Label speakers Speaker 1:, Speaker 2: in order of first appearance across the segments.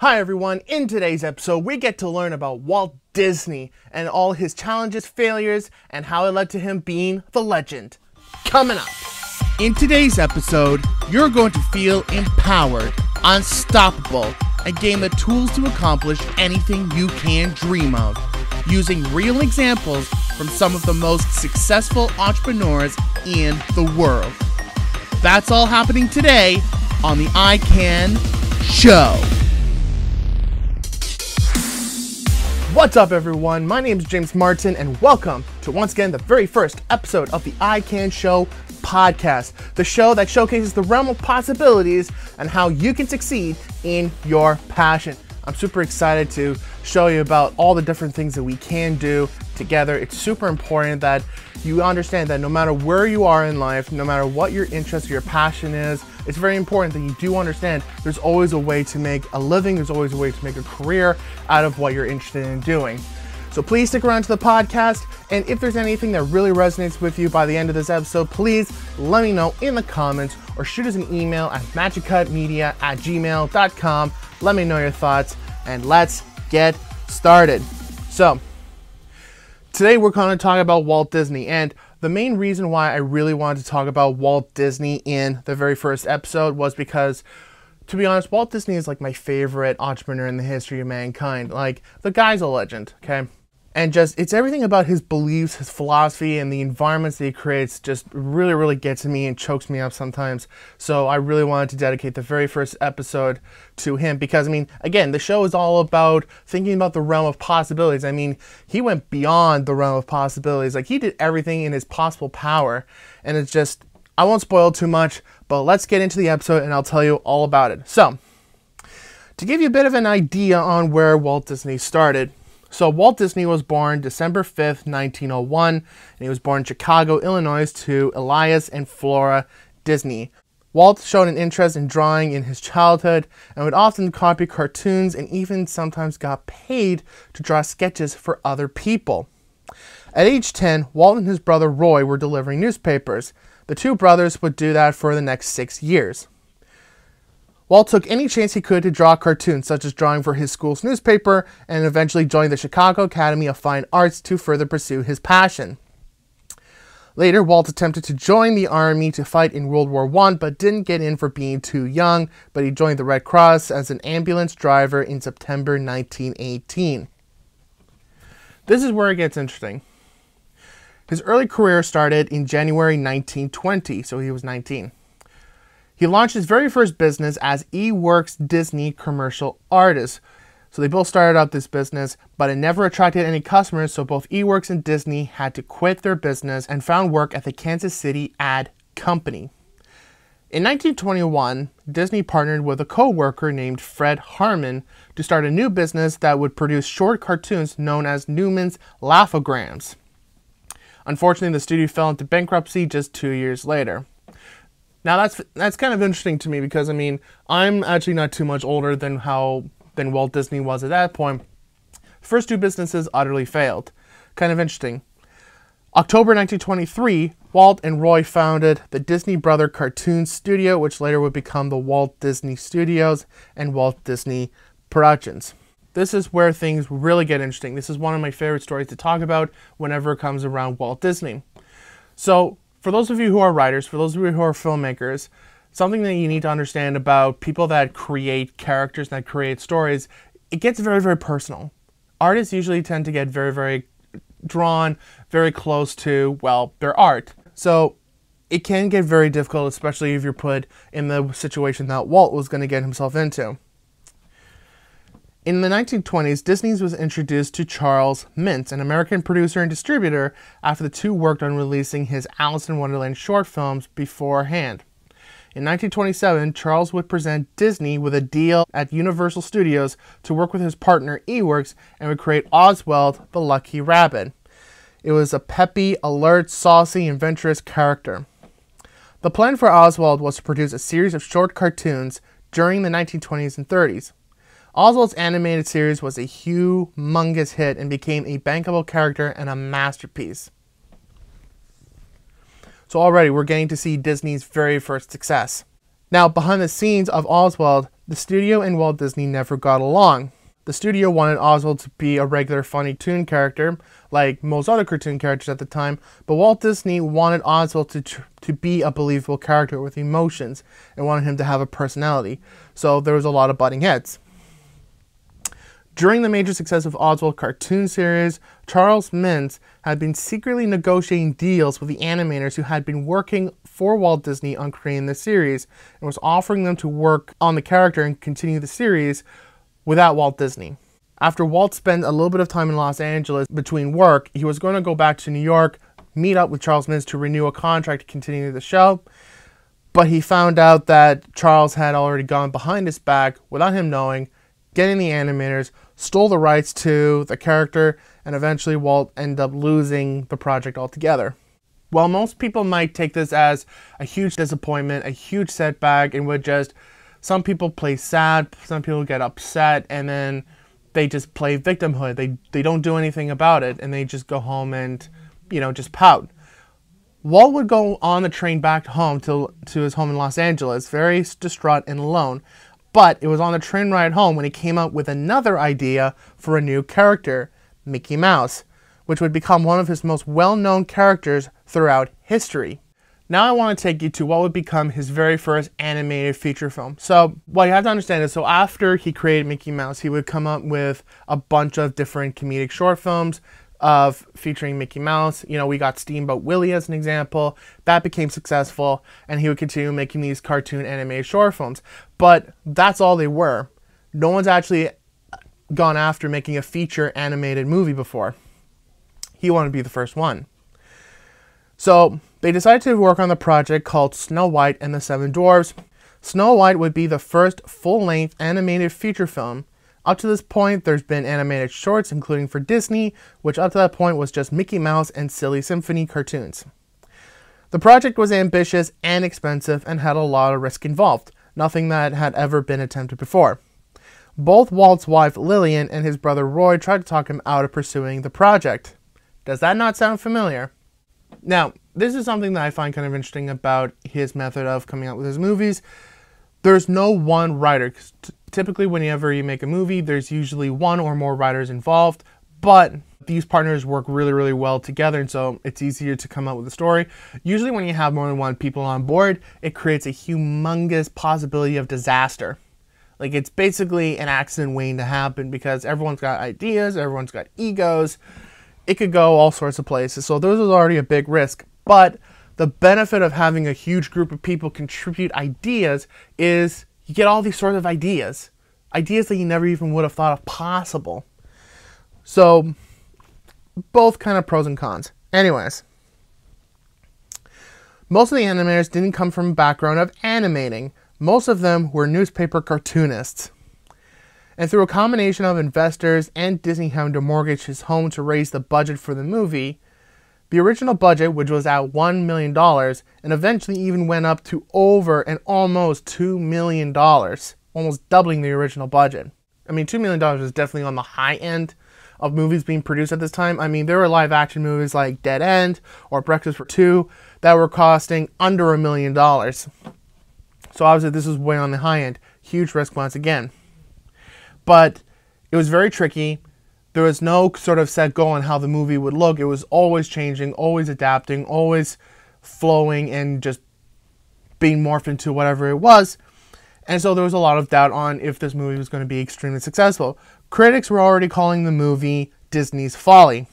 Speaker 1: Hi everyone, in today's episode we get to learn about Walt Disney and all his challenges, failures, and how it led to him being the legend. Coming up. In today's episode, you're going to feel empowered, unstoppable, and gain the tools to accomplish anything you can dream of, using real examples from some of the most successful entrepreneurs in the world. That's all happening today on the I Can Show. What's up, everyone? My name is James Martin, and welcome to once again the very first episode of the I Can Show podcast, the show that showcases the realm of possibilities and how you can succeed in your passion. I'm super excited to show you about all the different things that we can do together. It's super important that you understand that no matter where you are in life, no matter what your interest, or your passion is, it's very important that you do understand there's always a way to make a living, there's always a way to make a career out of what you're interested in doing. So please stick around to the podcast, and if there's anything that really resonates with you by the end of this episode, please let me know in the comments or shoot us an email at magicutmedia at gmail.com. Let me know your thoughts, and let's get started. So, today we're going to talk about Walt Disney, and the main reason why I really wanted to talk about Walt Disney in the very first episode was because, to be honest, Walt Disney is like my favorite entrepreneur in the history of mankind. Like, the guy's a legend, okay? And just it's everything about his beliefs, his philosophy, and the environments that he creates just really, really gets me and chokes me up sometimes. So I really wanted to dedicate the very first episode to him because I mean, again, the show is all about thinking about the realm of possibilities. I mean, he went beyond the realm of possibilities. Like he did everything in his possible power, and it's just I won't spoil too much, but let's get into the episode and I'll tell you all about it. So. To give you a bit of an idea on where Walt Disney started, so Walt Disney was born December 5th, 1901, and he was born in Chicago, Illinois to Elias and Flora Disney. Walt showed an interest in drawing in his childhood and would often copy cartoons and even sometimes got paid to draw sketches for other people. At age 10, Walt and his brother Roy were delivering newspapers. The two brothers would do that for the next six years. Walt took any chance he could to draw cartoons, such as drawing for his school's newspaper, and eventually joined the Chicago Academy of Fine Arts to further pursue his passion. Later, Walt attempted to join the army to fight in World War I, but didn't get in for being too young, but he joined the Red Cross as an ambulance driver in September 1918. This is where it gets interesting. His early career started in January 1920, so he was 19. He launched his very first business as Iwerks Disney commercial artist. So they both started up this business, but it never attracted any customers, so both Iwerks and Disney had to quit their business and found work at the Kansas City Ad Company. In 1921, Disney partnered with a co-worker named Fred Harman to start a new business that would produce short cartoons known as Newman's Laugh-O-Grams. Unfortunately, the studio fell into bankruptcy just two years later. Now that's that's kind of interesting to me because I mean I'm actually not too much older than how than Walt Disney was at that point. First two businesses utterly failed. Kind of interesting. October 1923, Walt and Roy founded the Disney Brother Cartoon Studio, which later would become the Walt Disney Studios and Walt Disney Productions. This is where things really get interesting. This is one of my favorite stories to talk about whenever it comes around Walt Disney. So, for those of you who are writers, for those of you who are filmmakers, something that you need to understand about people that create characters, that create stories, it gets very, very personal. Artists usually tend to get very, very drawn, very close to, well, their art. So it can get very difficult, especially if you're put in the situation that Walt was going to get himself into. In the 1920s, Disney's was introduced to Charles Mintz, an American producer and distributor, after the two worked on releasing his Alice in Wonderland short films beforehand. In 1927, Charles would present Disney with a deal at Universal Studios to work with his partner Iwerks and would create Oswald the Lucky Rabbit. It was a peppy, alert, saucy, adventurous character. The plan for Oswald was to produce a series of short cartoons during the 1920s and 30s. Oswald's animated series was a humongous hit and became a bankable character and a masterpiece. So already we're getting to see Disney's very first success. Now, behind the scenes of Oswald, The studio and Walt Disney never got along. The studio wanted Oswald to be a regular funny toon character, like most other cartoon characters at the time, but Walt Disney wanted Oswald to, to be a believable character with emotions and wanted him to have a personality. So there was a lot of butting heads. During the major success of Oswald cartoon series, Charles Mintz had been secretly negotiating deals with the animators who had been working for Walt Disney on creating the series and was offering them to work on the character and continue the series without Walt Disney. After Walt spent a little bit of time in Los Angeles between work, he was going to go back to New York, meet up with Charles Mintz to renew a contract to continue the show. But he found out that Charles had already gone behind his back without him knowing, getting the animators, stole the rights to the character, and eventually Walt ended up losing the project altogether. While most people might take this as a huge disappointment, a huge setback, and would just some people play sad, some people get upset, and then they just play victimhood. They they don't do anything about it, and they just go home and you know just pout. Walt would go on the train back home to to his home in Los Angeles, very distraught and alone, but it was on the train ride home when he came up with another idea for a new character, Mickey Mouse, which would become one of his most well known characters throughout history. Now I want to take you to what would become his very first animated feature film. So what you have to understand is, so after he created Mickey Mouse, he would come up with a bunch of different comedic short films of featuring Mickey Mouse. You know, we got Steamboat Willie as an example. That became successful, and he would continue making these cartoon animated short films. But that's all they were. No one's actually gone after making a feature animated movie before. He wanted to be the first one. So they decided to work on the project called Snow White and the Seven Dwarfs. Snow White would be the first full length animated feature film up to this point, there's been animated shorts, including for Disney, which up to that point was just Mickey Mouse and Silly Symphony cartoons. The project was ambitious and expensive and had a lot of risk involved, nothing that had ever been attempted before. Both Walt's wife Lillian and his brother Roy tried to talk him out of pursuing the project. Does that not sound familiar? Now, this is something that I find kind of interesting about his method of coming out with his movies. There's no one writer typically whenever you make a movie, there's usually one or more writers involved, but these partners work really, really well together, and so it's easier to come up with a story. Usually, when you have more than one people on board, it creates a humongous possibility of disaster. Like, it's basically an accident waiting to happen because everyone's got ideas, everyone's got egos. It could go all sorts of places. So, those is already a big risk. But the benefit of having a huge group of people contribute ideas is you get all these sort of ideas, ideas that you never even would have thought of possible. So, both kind of pros and cons. Anyways, most of the animators didn't come from a background of animating. Most of them were newspaper cartoonists. And through a combination of investors and Disney having to mortgage his home to raise the budget for the movie, the original budget, which was at $1 million, and eventually even went up to over and almost $2 million, almost doubling the original budget. I mean, $2 million is definitely on the high end of movies being produced at this time. I mean, there were live action movies like Dead End or Breakfast for Two that were costing under a million dollars. So obviously, this was way on the high end. Huge risk once again. But it was very tricky. There was no sort of set goal on how the movie would look. It was always changing, always adapting, always flowing and just being morphed into whatever it was. And so there was a lot of doubt on if this movie was going to be extremely successful. Critics were already calling the movie Disney's folly.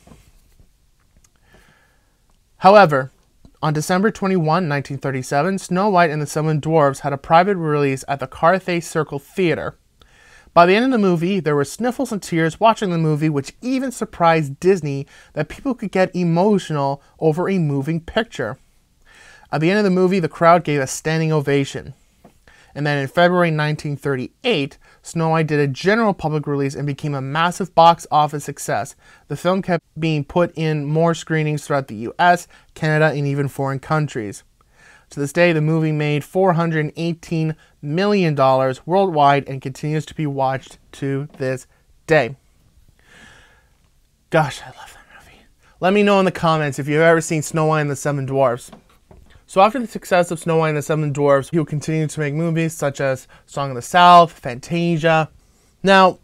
Speaker 1: However, on December 21, 1937, Snow White and the Seven Dwarfs had a private release at the Carthay Circle Theater. By the end of the movie, there were sniffles and tears watching the movie, which even surprised Disney that people could get emotional over a moving picture. At the end of the movie, the crowd gave a standing ovation. And then in February 1938, Snow White did a general public release and became a massive box office success. The film kept being put in more screenings throughout the US, Canada, and even foreign countries. To this day, the movie made $418 million worldwide and continues to be watched to this day. Gosh, I love that movie. Let me know in the comments if you've ever seen Snow White and the Seven Dwarfs. So after the success of Snow White and the Seven Dwarfs, he would continue to make movies such as Song of the South, Fantasia. Now,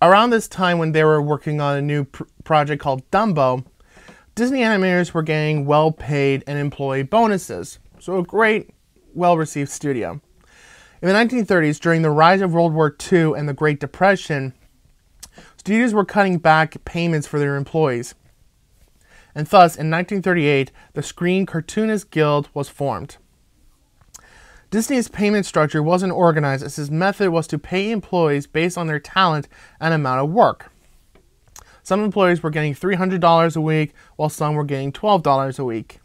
Speaker 1: around this time when they were working on a new pr- project called Dumbo, Disney animators were getting well paid and employee bonuses. So a great, well received studio. In the 1930s, during the rise of World War II and the Great Depression, studios were cutting back payments for their employees and thus in 1938 the Screen Cartoonist Guild was formed. Disney's payment structure wasn't organized as his method was to pay employees based on their talent and amount of work. Some employees were getting $300 a week, while some were getting $12 a week.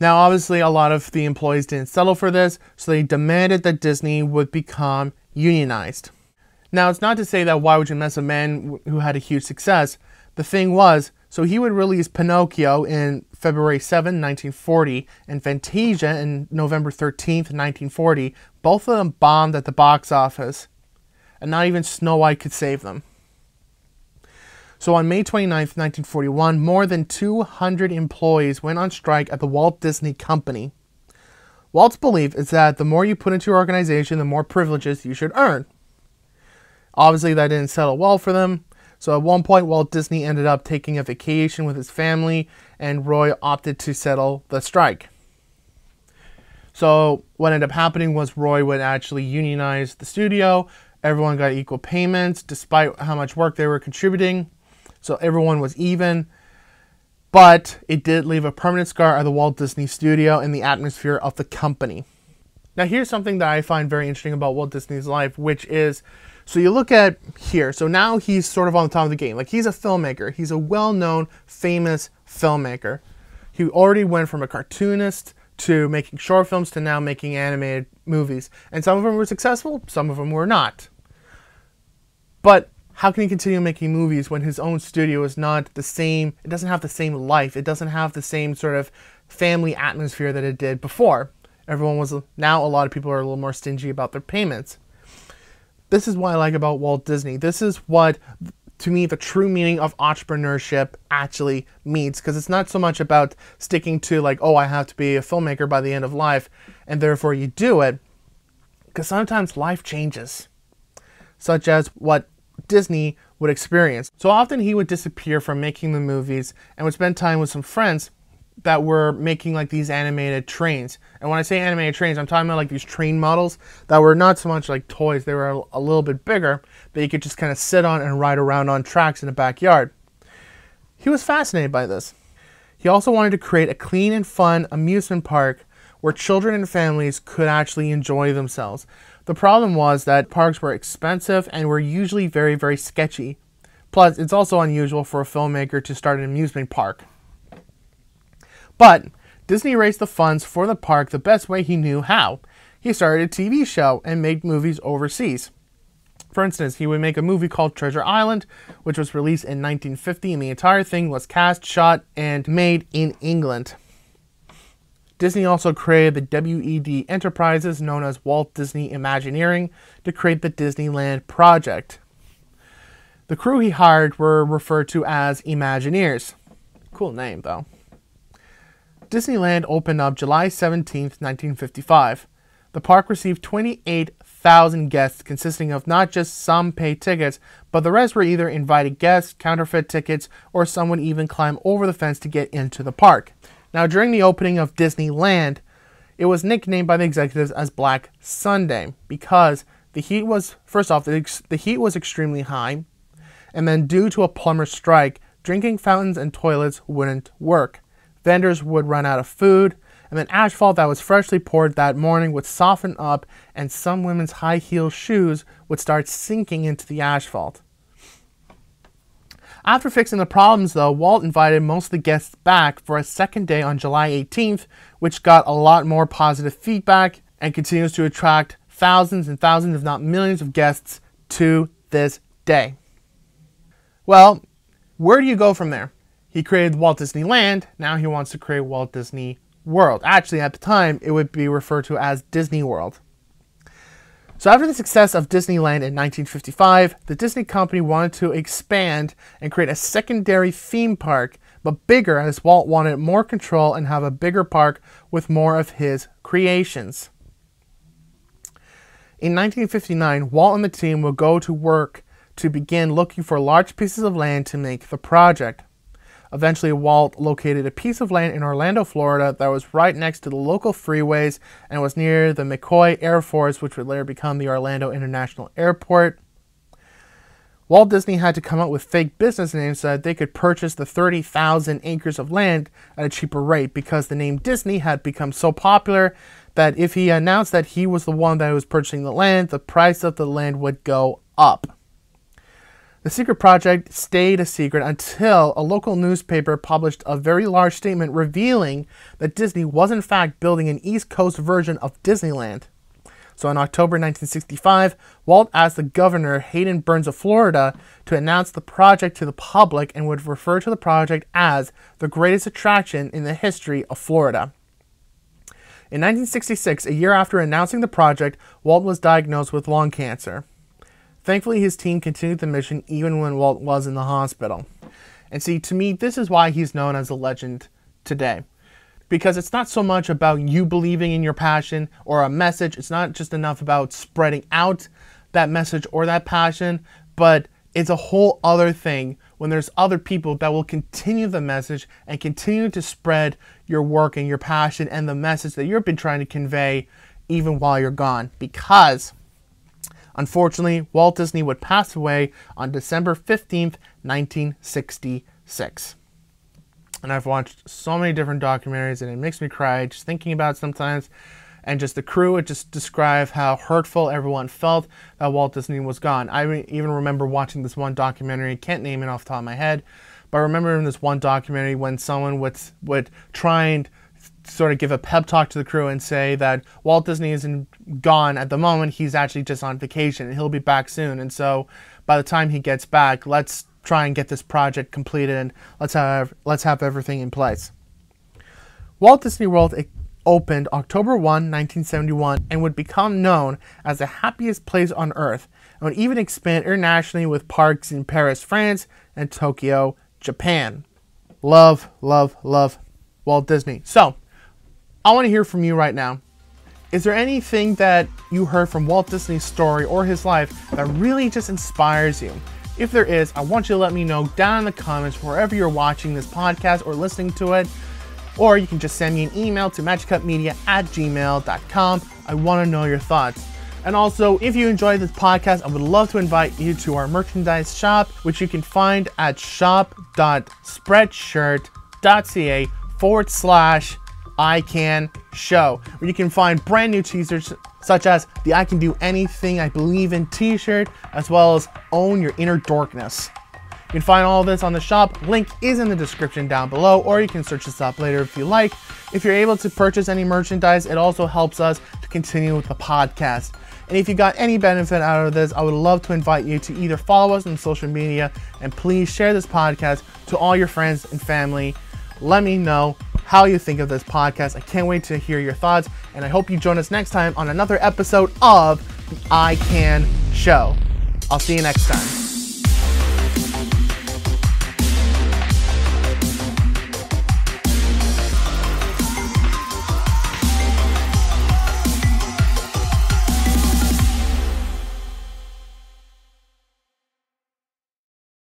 Speaker 1: Now, obviously, a lot of the employees didn't settle for this, so they demanded that Disney would become unionized. Now, it's not to say that Why Would You Mess a Man who had a huge success. The thing was, so he would release Pinocchio in February 7, 1940, and Fantasia in November 13, 1940. Both of them bombed at the box office, and not even Snow White could save them. So on May 29, 1941, more than 200 employees went on strike at the Walt Disney Company. Walt's belief is that the more you put into your organization, the more privileges you should earn. Obviously, that didn't settle well for them, so at one point, Walt Disney ended up taking a vacation with his family, and Roy opted to settle the strike. So what ended up happening was Roy would actually unionize the studio. Everyone got equal payments despite how much work they were contributing. So everyone was even. But it did leave a permanent scar at the Walt Disney Studio and the atmosphere of the company. Now, here's something that I find very interesting about Walt Disney's life, which is so you look at here, so now he's sort of on the top of the game. Like he's a filmmaker, he's a well known, famous filmmaker. He already went from a cartoonist to making short films to now making animated movies. And some of them were successful, some of them were not. But how can he continue making movies when his own studio is not the same? It doesn't have the same life, it doesn't have the same sort of family atmosphere that it did before. Everyone was now a lot of people are a little more stingy about their payments. This is what I like about Walt Disney. This is what to me the true meaning of entrepreneurship actually means because it's not so much about sticking to like oh I have to be a filmmaker by the end of life and therefore you do it because sometimes life changes such as what Disney would experience. So often he would disappear from making the movies and would spend time with some friends that were making like these animated trains. And when I say animated trains, I'm talking about like these train models that were not so much like toys, they were a, little bit bigger that you could just kind of sit on and ride around on tracks in the backyard. He was fascinated by this. He also wanted to create a clean and fun amusement park where children and families could actually enjoy themselves. The problem was that parks were expensive and were usually very, very sketchy. Plus, it's also unusual for a filmmaker to start an amusement park. But Disney raised the funds for the park the best way he knew how. He started a TV show and made movies overseas. For instance, he would make a movie called Treasure Island, which was released in 1950, and the entire thing was cast, shot, and made in England. Disney also created the WED Enterprises, known as Walt Disney Imagineering, to create the Disneyland project. The crew he hired were referred to as Imagineers. Cool name, though. Disneyland opened up July 17, 1955. The park received 28,000 guests, consisting of not just some paid tickets, but the rest were either invited guests, counterfeit tickets, or someone even climb over the fence to get into the park. Now, during the opening of Disneyland, it was nicknamed by the executives as Black Sunday because the heat was, first off, the, the heat was extremely high, and then due to a plumber strike, drinking fountains and toilets wouldn't work vendors would run out of food, and then asphalt that was freshly poured that morning would soften up, and some women's high heel shoes would start sinking into the asphalt. After fixing the problems, though, Walt invited most of the guests back for a second day on July 18th, which got a lot more positive feedback and continues to attract thousands and thousands, if not millions, of guests to this day. Well, where do you go from there? He created Walt Disney Land. Now he wants to create Walt Disney World. Actually, at the time, it would be referred to as Disney World. So, after the success of Disneyland in 1955, the Disney company wanted to expand and create a secondary theme park but bigger as Walt wanted more control and have a bigger park with more of his creations. In 1959, Walt and the team would go to work to begin looking for large pieces of land to make the project. Eventually, Walt located a piece of land in Orlando, Florida that was right next to the local freeways and was near the McCoy Air Force, which would later become the Orlando International Airport. Walt Disney had to come up with fake business names so that they could purchase the 30,000 acres of land at a cheaper rate because the name Disney had become so popular that if he announced that he was the one that was purchasing the land, the price of the land would go up. The secret project stayed a secret until a local newspaper published a very large statement revealing that Disney was in fact building an East Coast version of Disneyland. So in October 1965, Walt asked the governor, Haydon Burns of Florida, to announce the project to the public and would refer to the project as the greatest attraction in the history of Florida. In 1966, a year after announcing the project, Walt was diagnosed with lung cancer. Thankfully, his team continued the mission even when Walt was in the hospital. And see, to me, this is why he's known as a legend today. Because it's not so much about you believing in your passion or a message, it's not just enough about spreading out that message or that passion, but it's a whole other thing when there's other people that will continue the message and continue to spread your work and your passion and the message that you've been trying to convey even while you're gone. Because Unfortunately, Walt Disney would pass away on December 15th, 1966. And I've watched so many different documentaries and it makes me cry just thinking about sometimes. And just the crew would just describe how hurtful everyone felt that Walt Disney was gone. I even remember watching this one documentary, can't name it off the top of my head, but I remember in this one documentary when someone would, would try and sort of give a pep talk to the crew and say that Walt Disney isn't gone at the moment. He's actually just on vacation and he'll be back soon. And so by the time he gets back, let's try and get this project completed and let's have let's have everything in place. Walt Disney World opened October 1, 1971 and would become known as the happiest place on earth and would even expand internationally with parks in Paris, France and Tokyo, Japan. Love, love, love Walt Disney. So, I want to hear from you right now. Is there anything that you heard from Walt Disney's story or his life that really just inspires you? If there is, I want you to let me know down in the comments wherever you're watching this podcast or listening to it. Or you can just send me an email to magicupmedia at gmail.com. I want to know your thoughts. And also, if you enjoyed this podcast, I would love to invite you to our merchandise shop, which you can find at shop.spreadshirt.ca forward slash I Can Show, where you can find brand new t-shirts such as the I Can Do Anything I Believe in t-shirt, as well as Own Your Inner Dorkness. You can find all this on the shop. Link is in the description down below, or you can search this up later if you like. If you're able to purchase any merchandise, it also helps us to continue with the podcast. And if you got any benefit out of this, I would love to invite you to either follow us on social media and please share this podcast to all your friends and family. Let me know how you think of this podcast. I can't wait to hear your thoughts, and I hope you join us next time on another episode of the I Can Show. I'll see you next time.